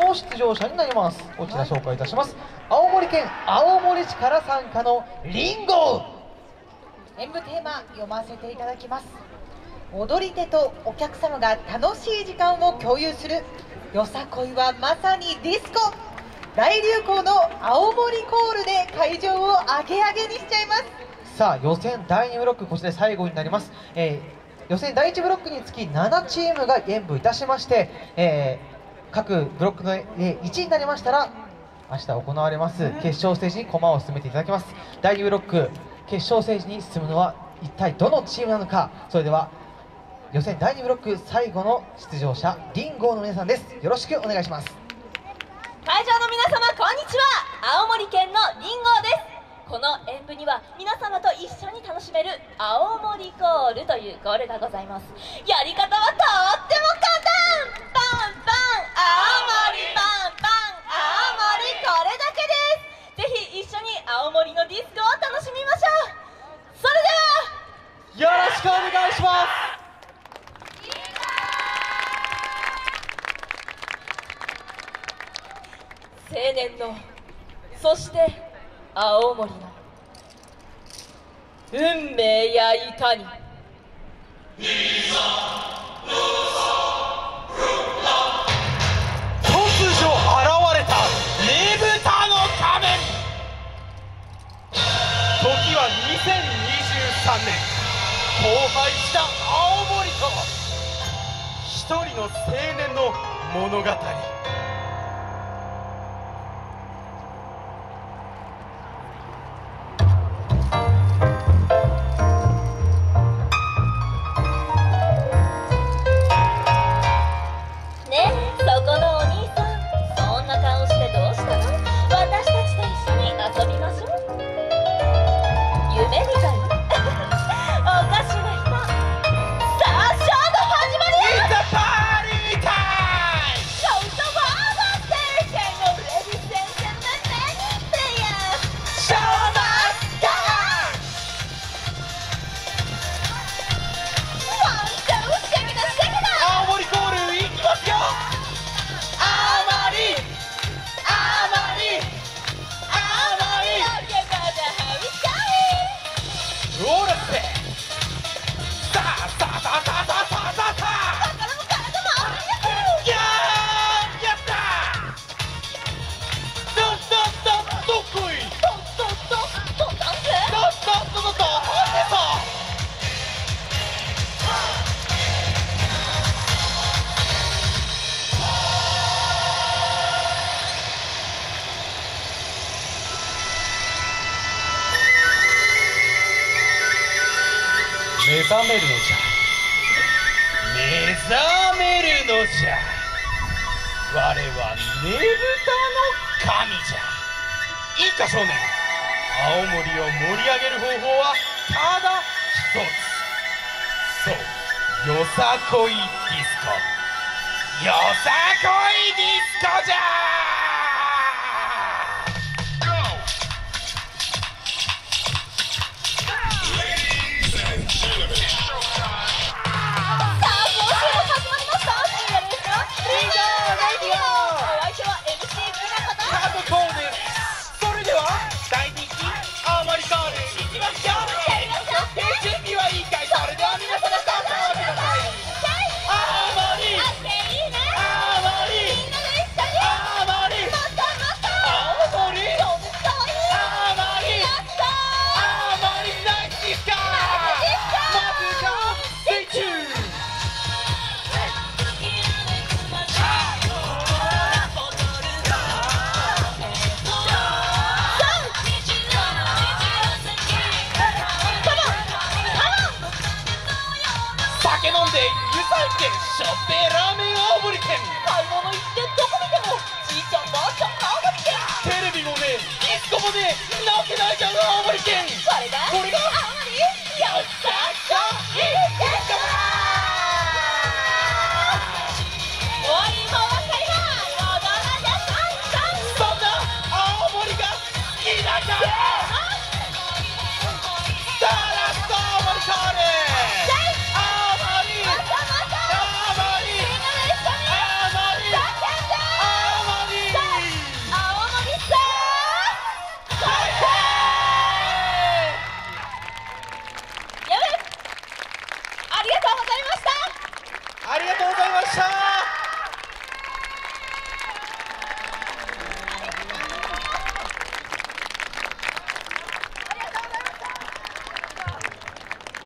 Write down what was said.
の出場者になります。こちら紹介いたします。青森県青森市から参加のリンゴ。演舞テーマ読ませていただきます。踊り手とお客様が楽しい時間を共有する。よさこいはまさにディスコ。大流行の青森コールで会場をアゲアゲにしちゃいます。さあ予選第2ブロックこちら最後になります、えー、予選第1ブロックにつき7チームが演舞いたしまして、えー、各ブロックの、えー、1位になりましたら明日行われます。決勝ステージに駒を進めていただきます。第2ブロック決勝ステージに進むのは一体どのチームなのか。それでは予選第2ブロック最後の出場者リンゴの皆さんです。よろしくお願いします。会場の皆様こんにちは。青森県のリンゴです。この演舞には皆様と一緒に楽しめる青森コールというゴールがございます。やり方はとっても簡年のそして青森の運命やいかに突如現れたねぶたの仮面。時は2023年。荒廃した青森と一人の青年の物語。目覚めるのじゃ。目覚めるのじゃ。我はねぶたの神じゃ。いいか少年。青森を盛り上げる方法はただ一つ。そう。よさこいディスコ。よさこいディスコじゃ。しょっぺーラーメン青森県買い物行ってどこ見てもじいちゃんばあちゃん青森県。テレビもねディスコもねなわけないじゃん青森県。これだ。これが青森？よっし